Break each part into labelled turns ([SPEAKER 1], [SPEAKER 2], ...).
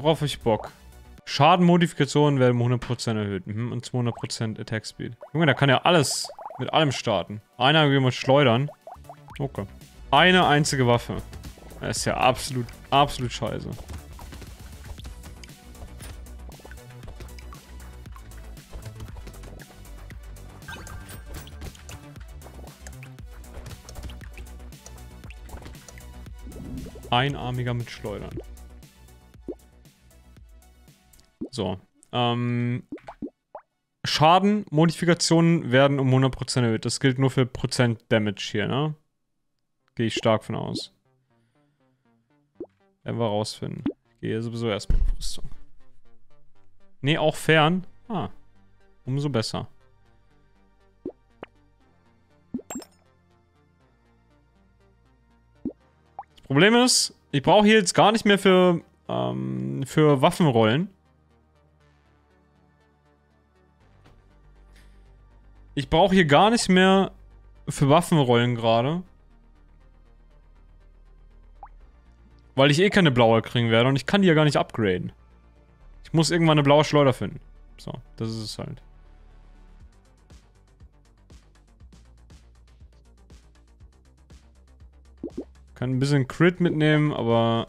[SPEAKER 1] Worauf ich Bock? Schadenmodifikationen werden um 100% erhöht. Mhm, und 200% Attack Speed. Junge, da kann ja alles mit allem starten. Einer will mal schleudern. Okay. Eine einzige Waffe. Das ist ja absolut, absolut scheiße. Einarmiger mit Schleudern. So. Ähm, Schadenmodifikationen werden um 100% erhöht. Das gilt nur für Prozent Damage hier, ne? Gehe ich stark von aus. Werden wir rausfinden. Gehe sowieso erstmal auf Rüstung. Nee, auch fern. Ah. Umso besser. Das Problem ist, ich brauche hier jetzt gar nicht mehr für, ähm, für Waffenrollen. Ich brauche hier gar nicht mehr für Waffenrollen gerade. Weil ich eh keine blaue kriegen werde und ich kann die ja gar nicht upgraden. Ich muss irgendwann eine blaue Schleuder finden. So, das ist es halt. Kann ein bisschen Crit mitnehmen, aber...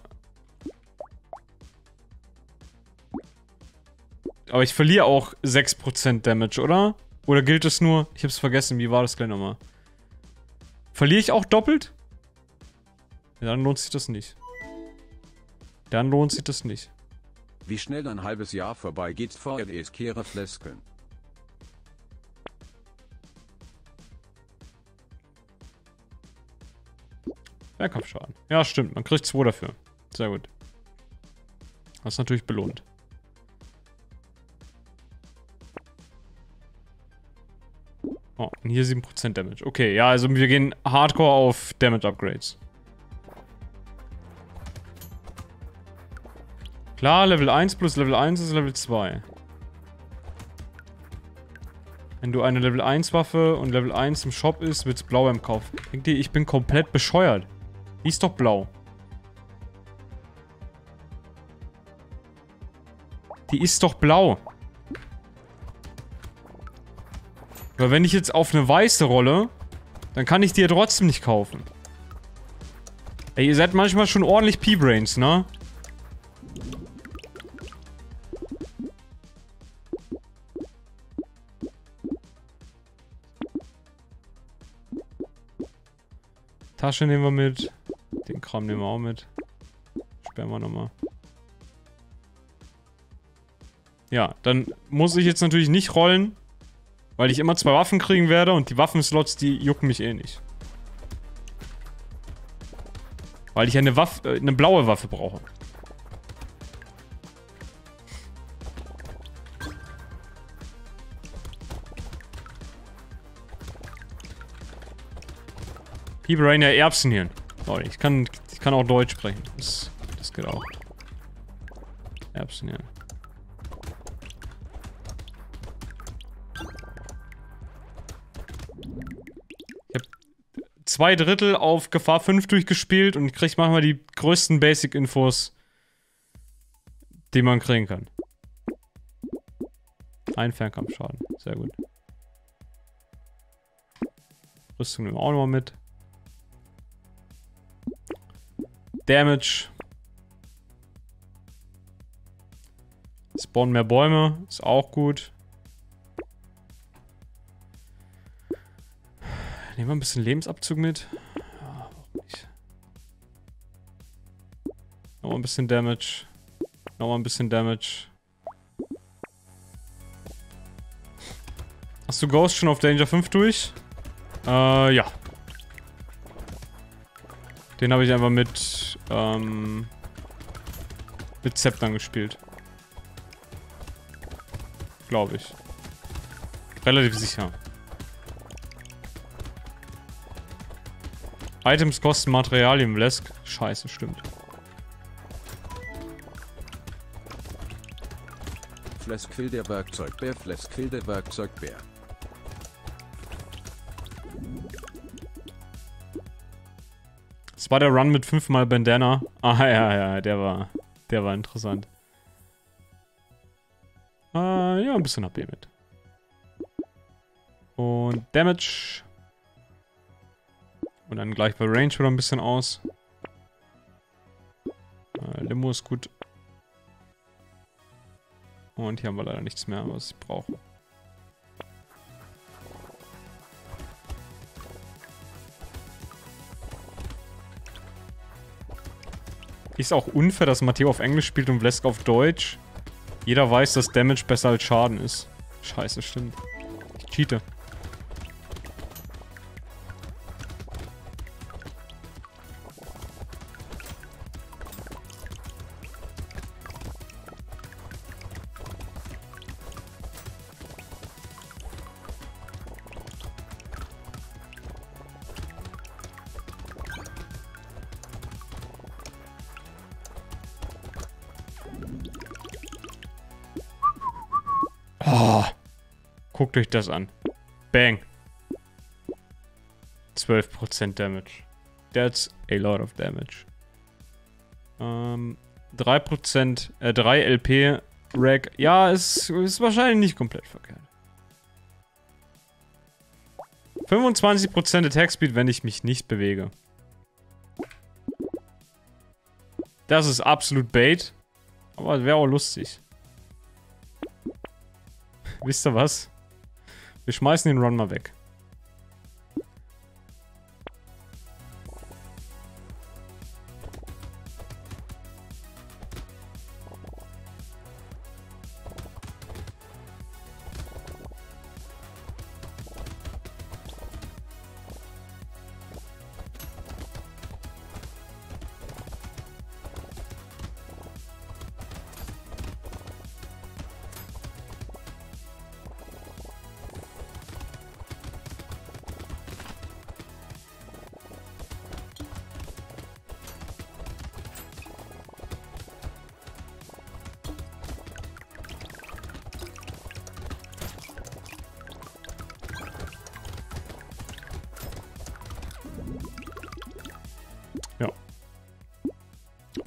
[SPEAKER 1] Aber ich verliere auch 6% Damage, oder? Oder gilt es nur... Ich hab's vergessen, wie war das gleich nochmal? Verliere ich auch doppelt? Ja, dann lohnt sich das nicht. Dann lohnt sich das nicht.
[SPEAKER 2] Wie schnell ein halbes Jahr vorbei geht vor es kehre Fleskeln.
[SPEAKER 1] Fernkampfschaden. Ja, stimmt. Man kriegt 2 dafür. Sehr gut. Das ist natürlich belohnt. Und hier 7% Damage. Okay, ja, also wir gehen hardcore auf Damage Upgrades. Klar, Level 1 plus Level 1 ist Level 2. Wenn du eine Level 1 Waffe und Level 1 im Shop ist, wird's blau im Kauf. Denkt ihr, ich bin komplett bescheuert. Die ist doch blau. Die ist doch blau. Aber wenn ich jetzt auf eine weiße rolle, dann kann ich die ja trotzdem nicht kaufen. Ey, ihr seid manchmal schon ordentlich P-Brains, ne? Tasche nehmen wir mit. Den Kram nehmen wir auch mit. Sperren wir nochmal. Ja, dann muss ich jetzt natürlich nicht rollen, weil ich immer zwei Waffen kriegen werde und die Waffenslots, die jucken mich eh nicht. Weil ich eine Waffe, äh, eine blaue Waffe brauche. Brain, ja Erbsenhirn. Sorry, ich kann, ich kann auch Deutsch sprechen. Das, das geht auch. Erbsenhirn. Ich zwei Drittel auf Gefahr 5 durchgespielt und kriege manchmal die größten Basic-Infos, die man kriegen kann. Ein Fernkampfschaden. Sehr gut. Rüstung nehmen wir auch nochmal mit. Damage. Spawnen mehr Bäume. Ist auch gut. Nehmen wir ein bisschen Lebensabzug mit. Nochmal ein bisschen Damage. Nochmal ein bisschen Damage. Hast du Ghost schon auf Danger 5 durch? Äh, ja. Den habe ich einfach mit, ähm, mit Zeptern gespielt. Glaube ich. Relativ sicher. Items kosten Materialien, Lesk. Scheiße, stimmt.
[SPEAKER 2] Fleskquill der Werkzeugbär, Fleskquill der Werkzeugbär.
[SPEAKER 1] Das war der Run mit fünfmal Bandana. Ah, ja, ja, der war, der war interessant. Äh, ja, ein bisschen HP mit. Und Damage. Und dann gleich bei Range wieder ein bisschen aus. Äh, Limo ist gut. Und hier haben wir leider nichts mehr, was ich brauche. Ist auch unfair, dass Matteo auf Englisch spielt und Vlesk auf Deutsch. Jeder weiß, dass Damage besser als Schaden ist. Scheiße, stimmt. Ich cheate. Oh. Guckt euch das an. Bang. 12% Damage. That's a lot of damage. Ähm, 3%, äh, 3 LP Rack. Ja, ist, ist wahrscheinlich nicht komplett verkehrt. 25% Attack Speed, wenn ich mich nicht bewege. Das ist absolut Bait. Aber wäre auch lustig. Wisst ihr was? Wir schmeißen den Run mal weg.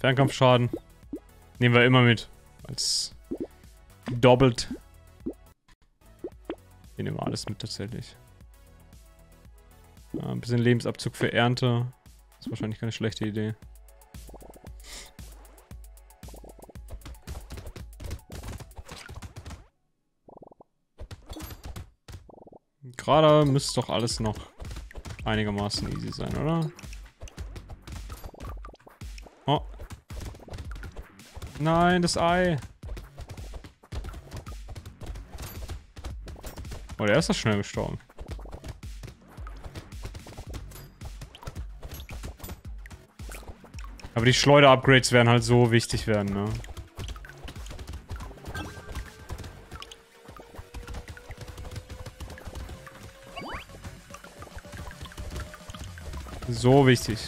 [SPEAKER 1] Fernkampfschaden. Nehmen wir immer mit. Als doppelt. Wir nehmen alles mit tatsächlich. Ja, ein bisschen Lebensabzug für Ernte. Ist wahrscheinlich keine schlechte Idee. Gerade müsste doch alles noch einigermaßen easy sein, oder? Nein, das Ei. Oh, der ist doch schnell gestorben. Aber die Schleuder-Upgrades werden halt so wichtig werden, ne? So wichtig.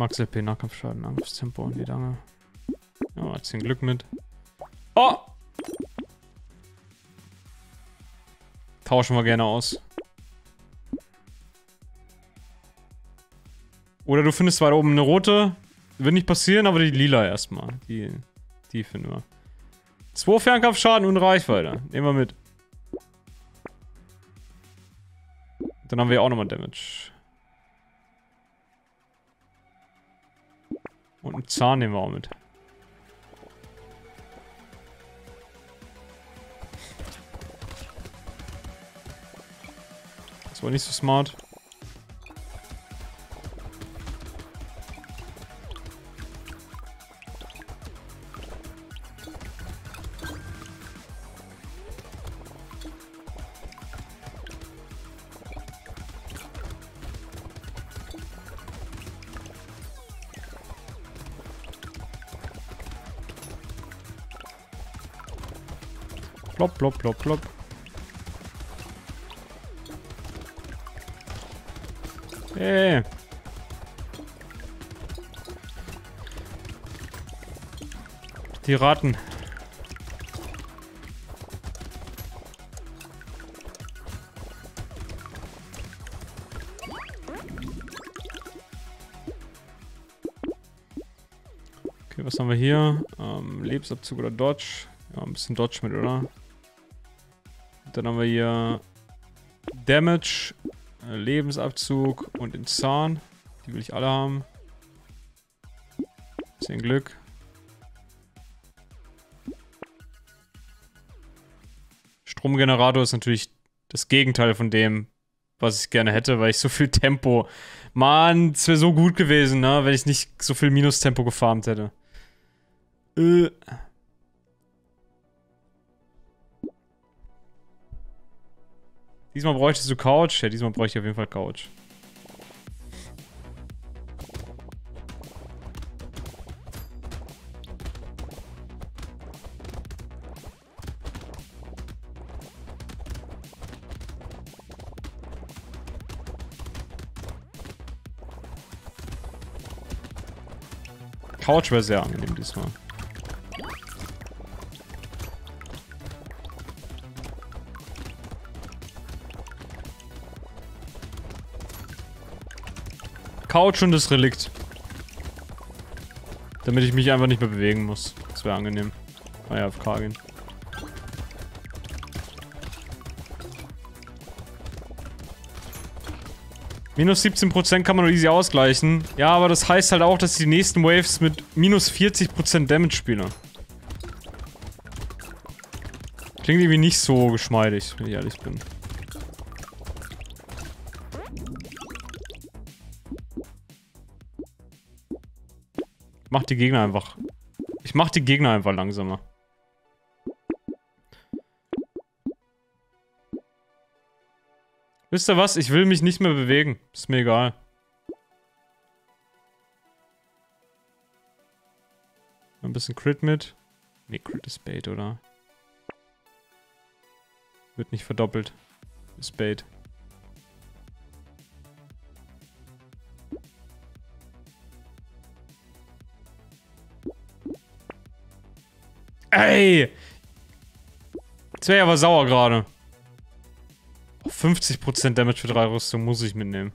[SPEAKER 1] Max LP, Nahkampfschaden, Angriffstempo und die lange. Ja, hat 10 Glück mit. Oh! Tauschen wir gerne aus. Oder du findest weiter oben eine rote. Wird nicht passieren, aber die lila erstmal. Die, die finden wir. Zwei Fernkampfschaden und Reichweite. Nehmen wir mit. Dann haben wir auch nochmal Damage. Und einen Zahn nehmen wir auch mit. Das war nicht so smart. Plopp, plopp, plopp, plopp. Hey. Die Ratten. Okay, was haben wir hier? Ähm, Lebensabzug oder Dodge? Ja, ein bisschen Dodge mit, oder? Dann haben wir hier Damage, äh, Lebensabzug und den Zahn. Die will ich alle haben. Bisschen Glück. Stromgenerator ist natürlich das Gegenteil von dem, was ich gerne hätte, weil ich so viel Tempo. Mann, es wäre so gut gewesen, ne, wenn ich nicht so viel Minustempo gefarmt hätte. Äh. Diesmal bräuchtest du Couch? Ja, diesmal bräuchte ich auf jeden Fall Couch. Couch wäre sehr angenehm diesmal. Couch und das Relikt. Damit ich mich einfach nicht mehr bewegen muss. Das wäre angenehm. Ah ja, FK gehen. Minus 17% kann man nur easy ausgleichen. Ja, aber das heißt halt auch, dass die nächsten Waves mit minus 40% Damage spielen. Klingt irgendwie nicht so geschmeidig, wenn ich ehrlich bin. Mach die Gegner einfach. Ich mach die Gegner einfach langsamer. Wisst ihr was? Ich will mich nicht mehr bewegen. Ist mir egal. Ein bisschen Crit mit. Ne, Crit ist Bait, oder? Wird nicht verdoppelt. Ist Bait. Ey! Jetzt wäre aber sauer gerade. 50% Damage für drei Rüstung muss ich mitnehmen.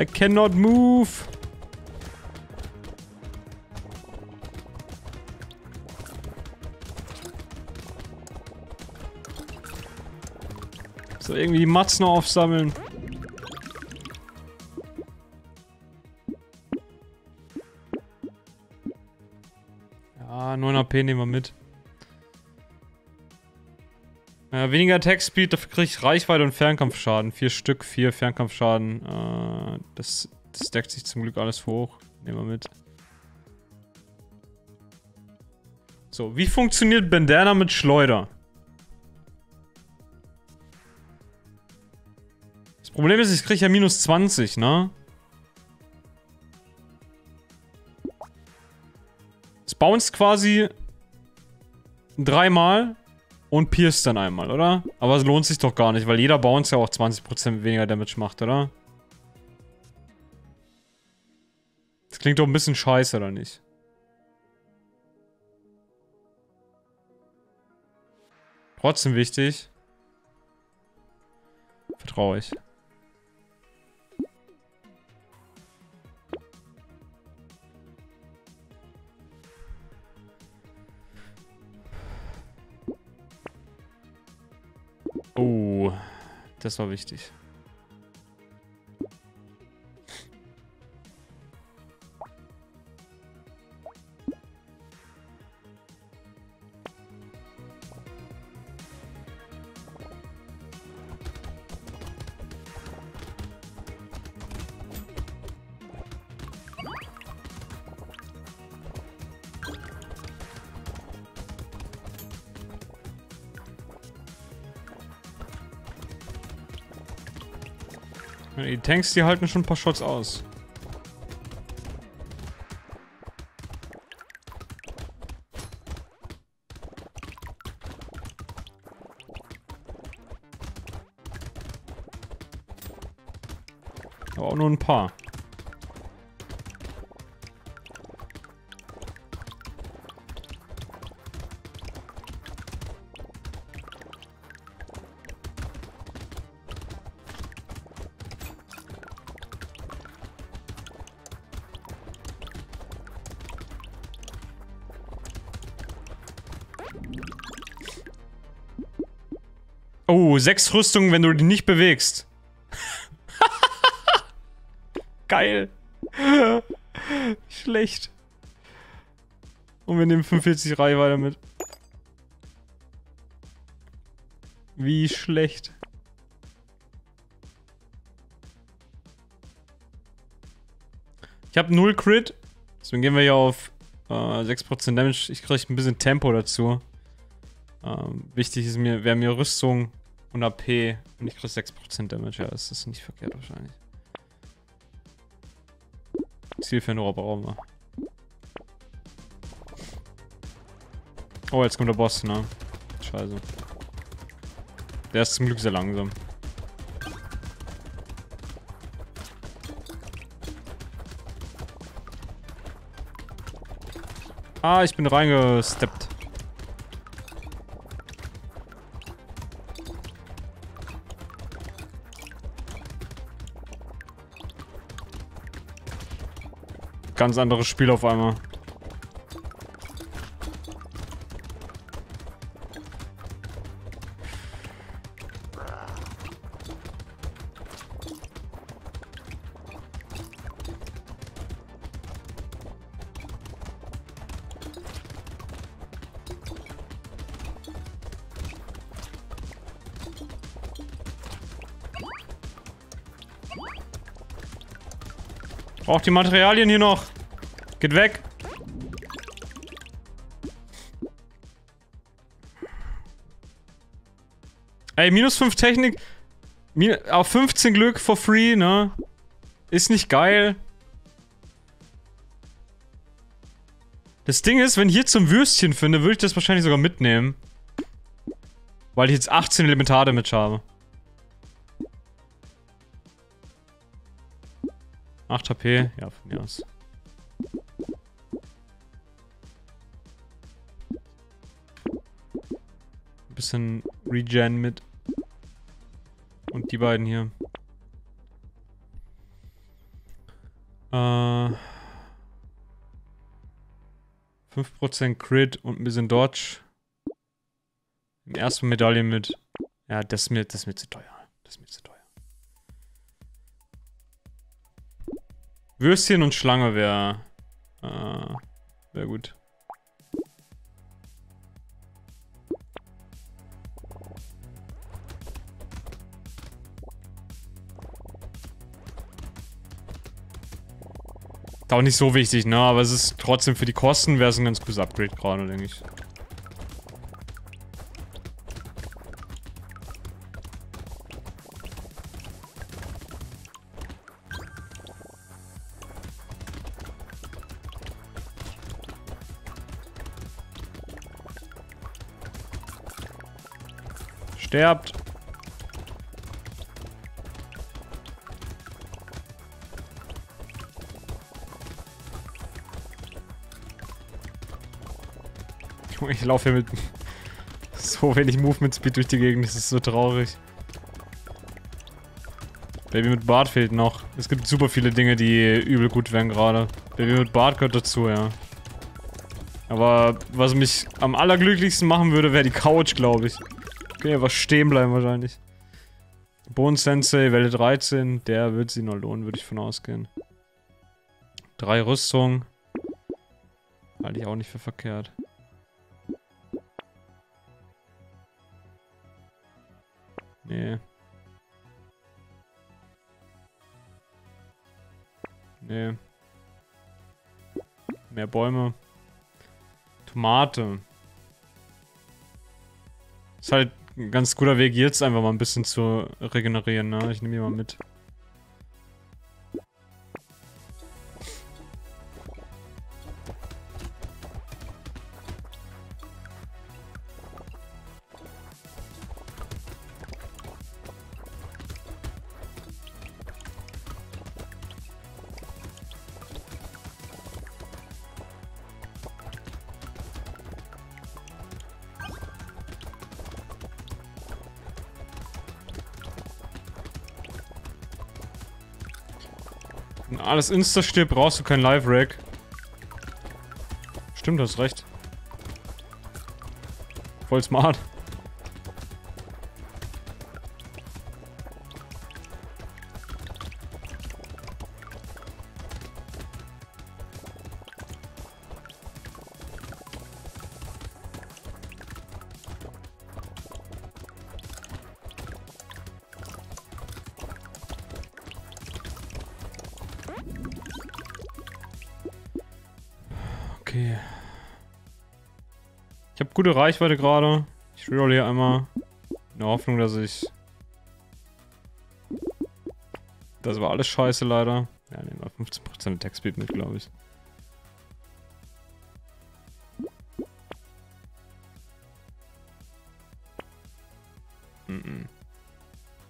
[SPEAKER 1] I cannot move. So, irgendwie die Mats noch aufsammeln. Ja, 9 AP nehmen wir mit. Ja, weniger Attack Speed, dafür kriege ich Reichweite und Fernkampfschaden. Vier Stück, vier Fernkampfschaden. Äh, das, das deckt sich zum Glück alles hoch. Nehmen wir mit. So, wie funktioniert Bandana mit Schleuder? Das Problem ist, ich kriege ja minus 20, ne? Es bounced quasi dreimal und pierced dann einmal, oder? Aber es lohnt sich doch gar nicht, weil jeder Bounce ja auch 20% weniger Damage macht, oder? Das klingt doch ein bisschen scheiße, oder nicht? Trotzdem wichtig. Vertraue ich. Oh, das war wichtig. Die Tanks, die halten schon ein paar Shots aus. Oh, sechs Rüstungen, wenn du die nicht bewegst. Geil. Schlecht. Und wir nehmen 45 Reihe weiter mit. Wie schlecht. Ich habe 0 Crit. Deswegen gehen wir hier auf äh, 6% Damage. Ich kriege ein bisschen Tempo dazu. Ähm, wichtig ist mir, wäre mir Rüstung und AP und ich kriege 6% Damage. Ja, das ist nicht verkehrt wahrscheinlich. Ziel für einen Oberraum. Oh, jetzt kommt der Boss, ne? Scheiße. Der ist zum Glück sehr langsam. Ah, ich bin reingesteppt. Ganz anderes Spiel auf einmal. Braucht die Materialien hier noch. Geht weg. Ey, minus 5 Technik. Min auf 15 Glück for free, ne? Ist nicht geil. Das Ding ist, wenn ich hier zum Würstchen finde, würde ich das wahrscheinlich sogar mitnehmen. Weil ich jetzt 18 Elementar-Damage habe. 8 HP, ja, von mir aus. Ein bisschen Regen mit. Und die beiden hier. Äh. 5% Crit und ein bisschen Dodge. Im ersten Medaille mit. Ja, das ist mir, das ist mir zu teuer. Das ist mir zu teuer. Würstchen und Schlange wäre äh, wäre gut. Ist auch nicht so wichtig, ne? Aber es ist trotzdem für die Kosten wäre es ein ganz cooles Upgrade gerade, denke ich. Sterbt. Ich laufe hier mit so wenig Movement Speed durch die Gegend, das ist so traurig. Baby mit Bart fehlt noch. Es gibt super viele Dinge, die übel gut wären gerade. Baby mit Bart gehört dazu, ja. Aber was mich am allerglücklichsten machen würde, wäre die Couch, glaube ich. Okay, einfach stehen bleiben wahrscheinlich. Bone Sensei, Welle 13, der wird sie noch lohnen, würde ich von ausgehen. Drei Rüstungen. Halte ich auch nicht für verkehrt. Nee. Nee. Mehr Bäume. Tomate. Ist halt ganz guter Weg, jetzt einfach mal ein bisschen zu regenerieren, ne? Ich nehme die mal mit. Alles insta stirbt, brauchst du kein Live-Rack. Stimmt, hast recht. Voll smart. Okay. Ich habe gute Reichweite gerade. Ich reroll hier einmal. In der Hoffnung, dass ich... Das war alles scheiße leider. Ja, nehmen wir 15% Attack Speed mit, glaube ich. Mhm.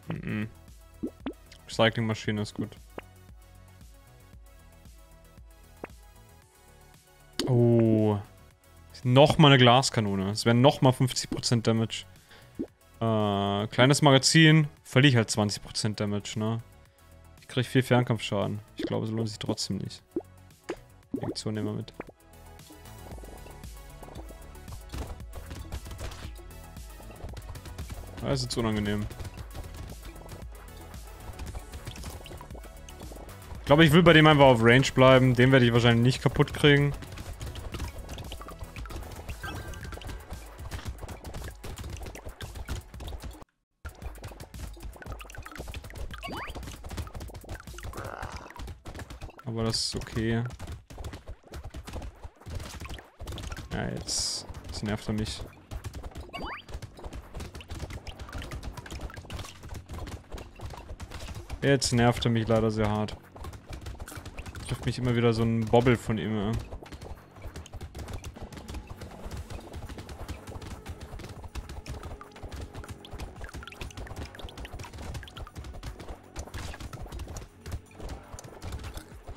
[SPEAKER 1] Mhm. Recyclingmaschine ist gut. Nochmal eine Glaskanone. Es wären nochmal 50% Damage. Äh, kleines Magazin. Verliere ich halt 20% Damage, ne? Ich kriege viel Fernkampfschaden. Ich glaube, es lohnt sich trotzdem nicht. Lektion nehmen wir mit. Das ist jetzt unangenehm. Ich glaube, ich will bei dem einfach auf Range bleiben. Den werde ich wahrscheinlich nicht kaputt kriegen. Er mich. Jetzt nervt er mich leider sehr hart. Trifft mich immer wieder so ein Bobble von ihm. Ja.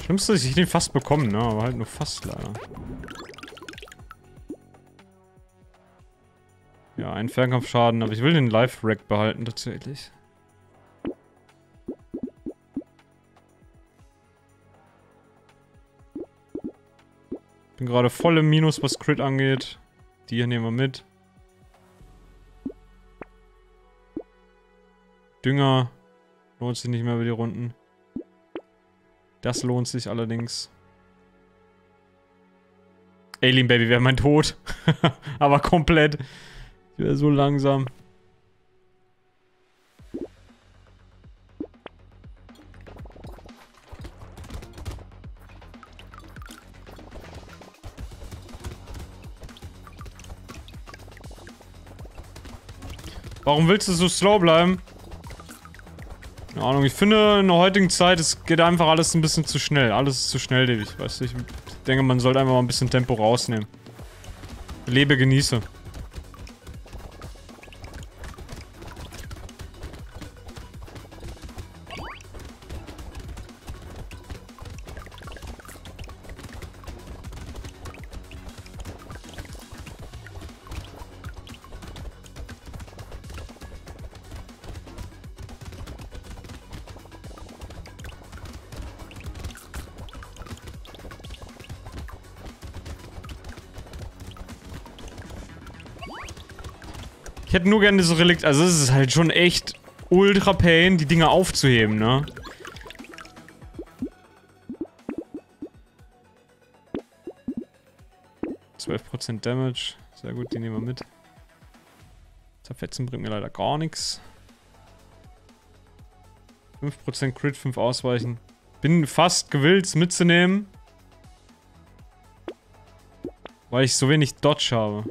[SPEAKER 1] Schlimmste ist, ich den fast bekommen, ne? Aber halt nur fast leider. Ja, ein Fernkampfschaden, aber ich will den Life-Rack behalten tatsächlich. Bin gerade voll im Minus, was Crit angeht. Die hier nehmen wir mit. Dünger. Lohnt sich nicht mehr über die Runden. Das lohnt sich allerdings. Alien Baby wäre mein Tod. Aber komplett. Ich wäre so langsam. Warum willst du so slow bleiben? Keine Ahnung, ich finde in der heutigen Zeit, es geht einfach alles ein bisschen zu schnell. Alles ist zu schnelllebig, weißt du. Ich denke, man sollte einfach mal ein bisschen Tempo rausnehmen. Lebe, genieße. Nur gerne so Relikt. Also es ist halt schon echt ultra pain, die Dinger aufzuheben, ne? Prozent Damage. Sehr gut, die nehmen wir mit. Zerfetzen bringt mir leider gar nichts. 5% Crit, 5 Ausweichen. Bin fast gewillt, es mitzunehmen. Weil ich so wenig Dodge habe.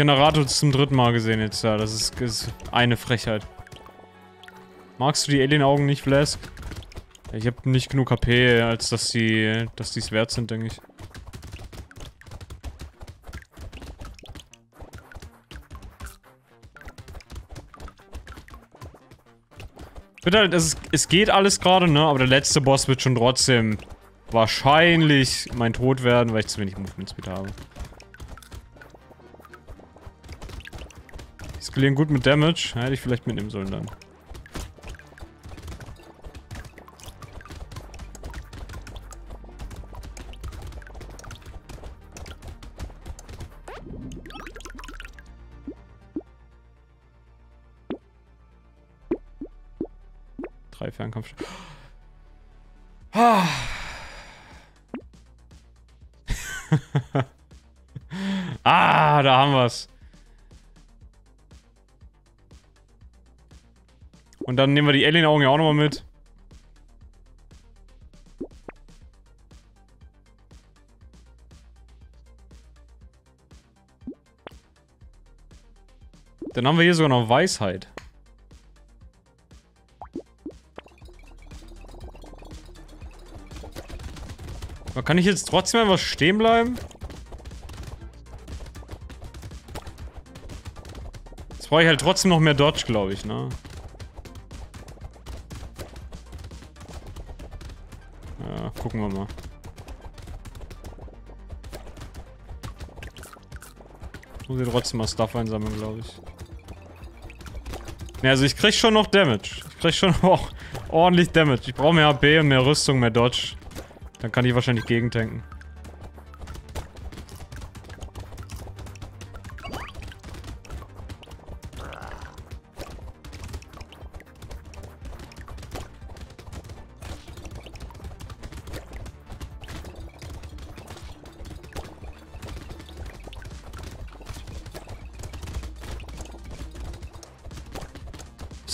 [SPEAKER 1] Generator zum dritten Mal gesehen jetzt, ja. Das ist, ist eine Frechheit. Magst du die Alien-Augen nicht, Flask? Ich habe nicht genug HP, als dass die, dass es wert sind, denke ich. Wird halt, es, es geht alles gerade, ne? Aber der letzte Boss wird schon trotzdem wahrscheinlich mein Tod werden, weil ich zu wenig Movement Speed habe. Skalieren gut mit Damage. Hätte ich vielleicht mitnehmen sollen dann. Drei Fernkampf. Dann nehmen wir die Alien-Augen ja auch nochmal mit. Dann haben wir hier sogar noch Weisheit. Aber kann ich jetzt trotzdem einfach stehen bleiben? Jetzt brauche ich halt trotzdem noch mehr Dodge, glaube ich, ne? Gucken wir mal. Muss hier trotzdem mal Stuff einsammeln, glaube ich. Ne, also ich krieg schon noch Damage. Ich krieg schon auch ordentlich Damage. Ich brauche mehr HP und mehr Rüstung, mehr Dodge. Dann kann ich wahrscheinlich gegentanken.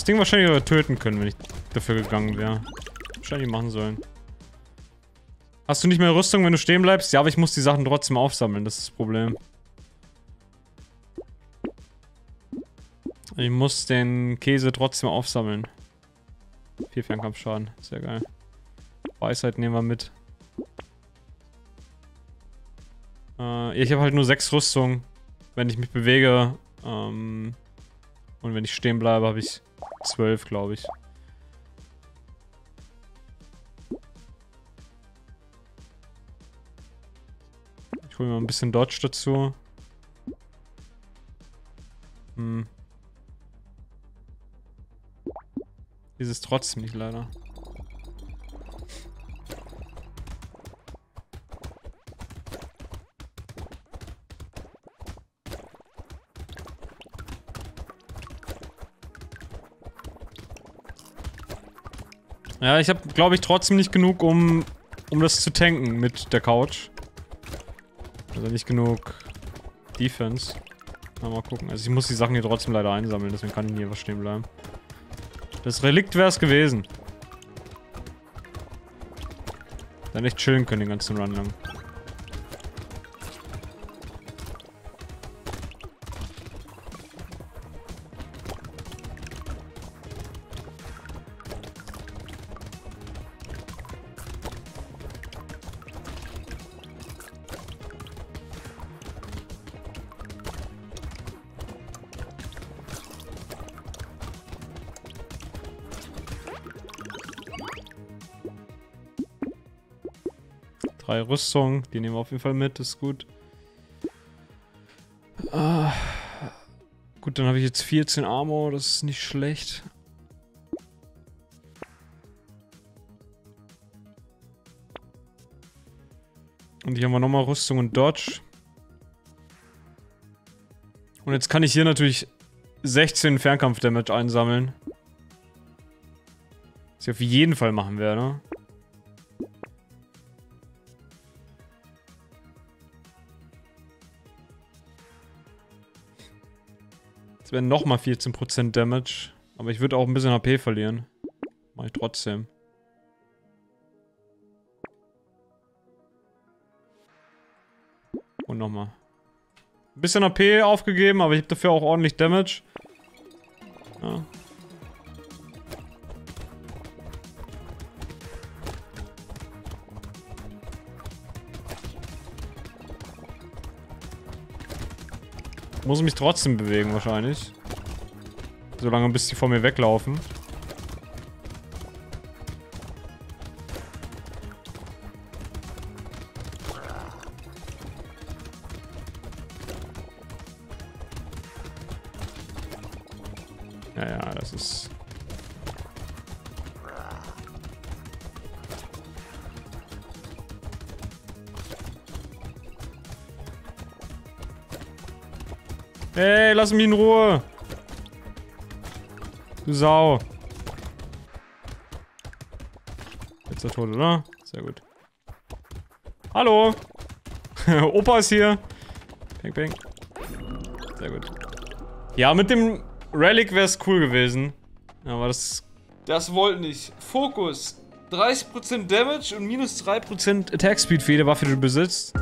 [SPEAKER 1] Ding wahrscheinlich sogar töten können, wenn ich dafür gegangen wäre. Wahrscheinlich machen sollen. Hast du nicht mehr Rüstung, wenn du stehen bleibst? Ja, aber ich muss die Sachen trotzdem aufsammeln, das ist das Problem. Ich muss den Käse trotzdem aufsammeln. Vier Fernkampfschaden, sehr geil. Weisheit nehmen wir mit. Äh, ich habe halt nur sechs Rüstung, wenn ich mich bewege. Ähm, und wenn ich stehen bleibe, habe ich zwölf, glaube ich. Ich hole mir ein bisschen Dodge dazu. Hm. Ist es trotzdem nicht leider. Ja, ich habe, glaube ich, trotzdem nicht genug, um, um das zu tanken mit der Couch. Also nicht genug Defense. Na, mal gucken. Also ich muss die Sachen hier trotzdem leider einsammeln, deswegen kann ich hier was stehen bleiben. Das Relikt wäre es gewesen. Dann echt chillen können den ganzen Run lang. Drei Rüstung, die nehmen wir auf jeden Fall mit, ist gut. Ah, gut, dann habe ich jetzt 14 Armor, das ist nicht schlecht. Und hier haben wir nochmal Rüstung und Dodge. Und jetzt kann ich hier natürlich 16 Fernkampf-Damage einsammeln. Was ich auf jeden Fall machen werde. Das wären nochmal 14% Damage. Aber ich würde auch ein bisschen HP verlieren. Mach ich trotzdem. Und nochmal. Ein bisschen AP aufgegeben, aber ich habe dafür auch ordentlich Damage. Ja. Muss mich trotzdem bewegen wahrscheinlich. Solange bis die vor mir weglaufen. Ja, ja, das ist... Hey, lass mich in Ruhe! Du Sau. Jetzt ist er tot, oder? Sehr gut. Hallo! Opa ist hier. Peng, peng. Sehr gut. Ja, mit dem Relic wäre es cool gewesen. Aber das... Das wollte nicht. Fokus. 30% Damage und minus 3% Attack Speed für jede Waffe, die du besitzt.